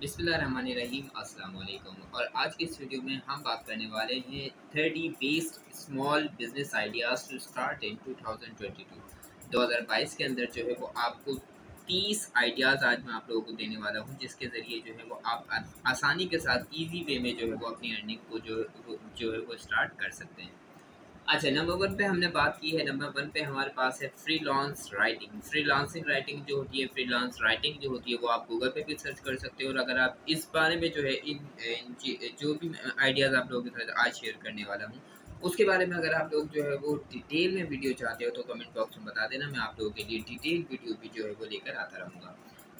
बिस्मिल्लाहिर्रहमानिर्रहीम अस्सलाम वालेकुम और आज के इस वीडियो में हम बात करने वाले हैं thirty best small business ideas to start in 2022 2022 के अंदर जो है वो आपको 30 आइडियाज़ आज मैं आप लोगों को देने वाला हूँ, जिसके ज़रिए जो है वो आप आसानी के साथ इजी वे में जो है वो अपनी अर्निंग को जो जो है वो स्टार्ट कर सकते हैं। अच्छा नंबर वन पे हमने बात की है नंबर वन पे हमारे पास है freelance writing freelancing writing जो होती है फ्री लॉन्स राइटिंग जो होती है वो आप गूगल पे भी सर्च कर सकते हो और अगर आप इस बारे में जो है इन, इन जो भी आइडियाज़ आप लोगों के साथ आज शेयर करने वाला हूँ उसके बारे में अगर आप लोग जो है वो डिटेल में वीडियो चाहते हो तो कमेंट बॉक्स में बता देना मैं आप लोगों के लिए डिटेल वीडियो भी जो है वो लेकर आता रहूँगा।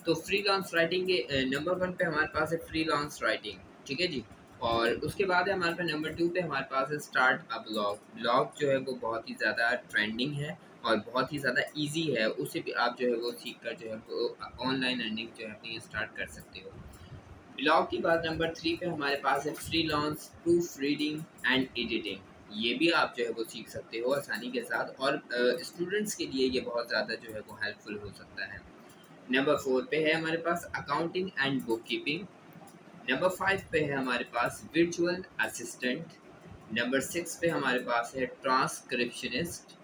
तो फ्री लॉन्स राइटिंग के नंबर वन पे हमारे पास है फ्री लॉन्स राइटिंग ठीक है जी? और उसके बाद है हमारे पास नंबर टू पे हमारे पास है स्टार्ट अ ब्लॉग ब्लॉग जो है वो बहुत ही ज़्यादा ट्रेंडिंग है और बहुत ही ज़्यादा इजी है। उसे भी आप जो है वो सीख कर जो है वो ऑनलाइन अर्निंग जो है अपनी स्टार्ट कर सकते हो। ब्लॉग की बात नंबर थ्री पे हमारे पास है freelance proof reading and editing ये भी आप जो है वो सीख सकते हो आसानी के साथ और स्टूडेंट्स के लिए ये बहुत ज़्यादा जो है वो हेल्पफुल हो सकता है। नंबर फोर पे है हमारे पास accounting and bookkeeping number five पे है हमारे पास वर्चुअल असिस्टेंट नंबर सिक्स पे हमारे पास है ट्रांसक्रिप्शनिस्ट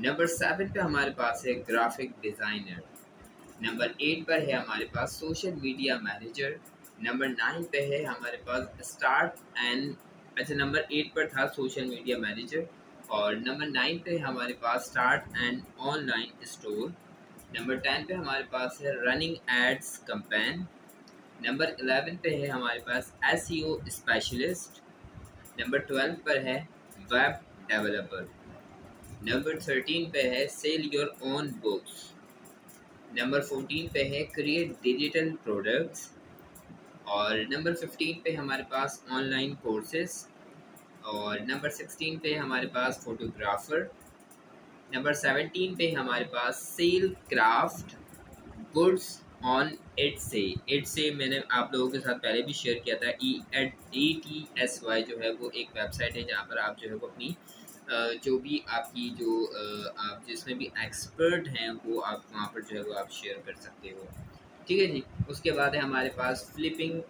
नंबर सेवन पे हमारे पास है ग्राफिक डिज़ाइनर नंबर एट पर है हमारे पास social media manager number nine पे है हमारे पास स्टार्ट एंड अच्छा नंबर एट पर था सोशल मीडिया मैनेजर और नंबर नाइन पे हमारे पास start and online store number ten पे हमारे पास है running ads campaign number eleven पे है हमारे पास एस स्पेशलिस्ट नंबर ट्वेल्व पर है वेब डेवलपर नंबर थर्टीन पे है sell your own books number fourteen पे है क्रिएट डिजिटल प्रोडक्ट्स और नंबर फिफ्टीन पे हमारे पास ऑनलाइन कोर्सेस और नंबर सिक्सटीन पे हमारे पास फोटोग्राफर नंबर सेवनटीन पे हमारे पास sell craft goods on Etsy Etsy मैंने आप लोगों के साथ पहले भी शेयर किया था E eight E T S Y जो है वो एक वेबसाइट है जहाँ पर आप जो है वो अपनी जो भी आपकी जो आप जिसमें भी एक्सपर्ट हैं वो आप वहाँ पर जो है वो आप शेयर कर सकते हो। ठीक है जी? उसके बाद है हमारे पास फ्लिपिंग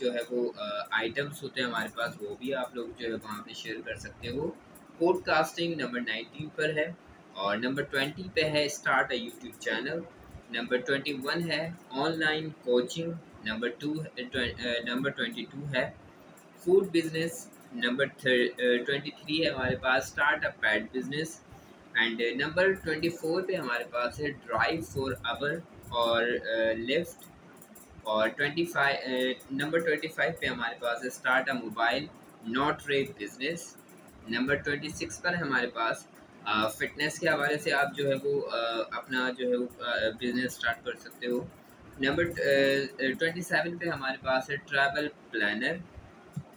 जो है वो आइटम्स होते हैं हमारे पास, वो भी आप लोग जो है वहाँ पे शेयर कर सकते हो। पॉडकास्टिंग नंबर नाइनटीन पर है और नंबर ट्वेंटी पे है start a YouTube channel number twenty one है online coaching number two number twenty two है food business number twenty three है हमारे पास startup pad business and number twenty four पे हमारे पास है drive for Uber or Lyft uh, और twenty five number twenty five पे हमारे पास है start a mobile notary business number twenty six पर हमारे पास फिटनेस के हवाले से आप जो है वो अपना जो है वो बिज़नेस स्टार्ट कर सकते हो। नंबर ट्वेंटी सेवन पे हमारे पास है ट्रैवल प्लानर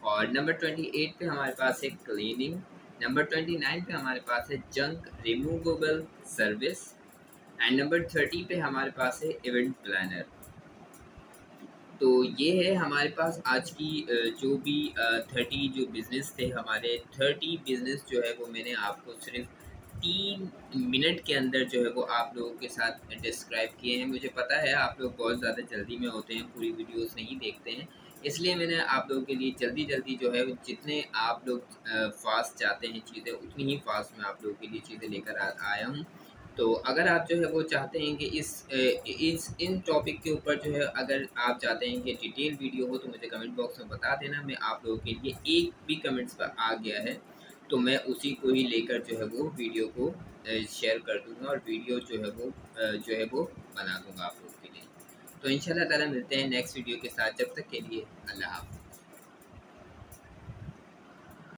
और नंबर ट्वेंटी एट पे हमारे पास है क्लीनिंग नंबर ट्वेंटी नाइन पे हमारे पास है junk removable service and number thirty पे हमारे पास है इवेंट प्लानर तो ये है हमारे पास आज की जो भी थर्टी जो बिज़नेस थे, हमारे थर्टी बिज़नेस जो है वो मैंने आपको सिर्फ़ तीन मिनट के अंदर जो है वो आप लोगों के साथ डिस्क्राइब किए हैं। मुझे पता है आप लोग बहुत ज़्यादा जल्दी में होते हैं, पूरी वीडियोस नहीं देखते हैं। इसलिए मैंने आप लोगों के लिए जल्दी जल्दी जो है जितने आप लोग फास्ट चाहते हैं चीज़ें, उतनी ही फास्ट मैं आप लोगों के लिए चीज़ें लेकर आया हूँ। तो अगर आप जो है वो चाहते हैं कि इस इस, इन टॉपिक के ऊपर जो है अगर आप चाहते हैं कि डिटेल वीडियो हो तो मुझे कमेंट बॉक्स में बता देना। मैं आप लोगों के लिए एक भी कमेंट्स पर आ गया है। तो मैं उसी को ही लेकर जो है वो वीडियो को शेयर कर दूँगा और वीडियो जो है वो जो है वो बना दूँगा आप लोग के लिए। तो इन ताला मिलते हैं नेक्स्ट वीडियो के साथ। जब तक के लिए अल्लाह हाफ़